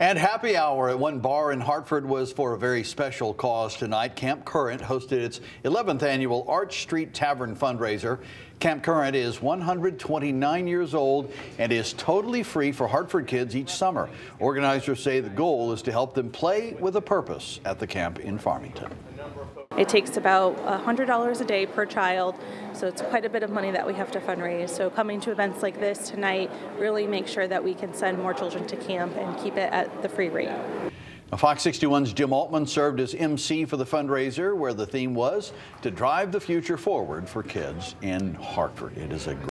And happy hour at one bar in Hartford was for a very special cause tonight. Camp Courant hosted its 11th annual Arch Street Tavern fundraiser. Camp Courant is 129 years old and is totally free for Hartford kids each summer. Organizers say the goal is to help them play with a purpose at the camp in Farmington. It takes about $100 a day per child, so it's quite a bit of money that we have to fundraise. So coming to events like this tonight really make sure that we can send more children to camp and keep it at the free rate. Fox 61's Jim Altman served as MC for the fundraiser, where the theme was to drive the future forward for kids in Hartford. It is a